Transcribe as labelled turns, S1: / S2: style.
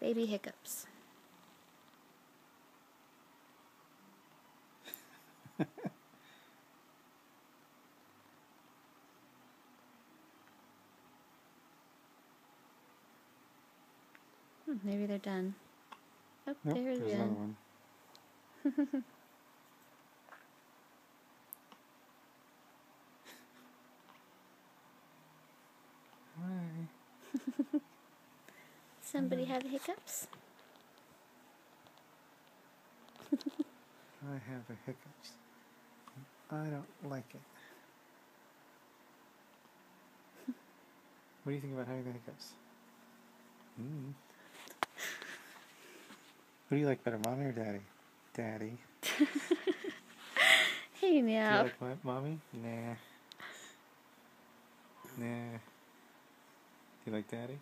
S1: Baby hiccups. Hmm, maybe they're done. Oh,
S2: Nope,
S1: there's
S2: there's
S1: the
S2: another one.
S1: Somebody have hiccups?
S2: I have a hiccups. I don't like it. What do you think about having the hiccups? Mm. Who do you like better, mommy or daddy? Daddy.
S1: Hey
S2: Do you like my mommy? Nah. Nah. Do you like daddy?